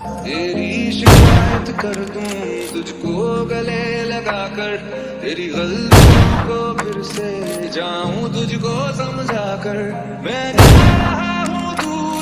तेरी शिकायत कर दू, तुझको गले लगा कर तेरी गलतियों को फिर से जाऊँ, तुझको समझा कर मैं रहा हूँ, दूर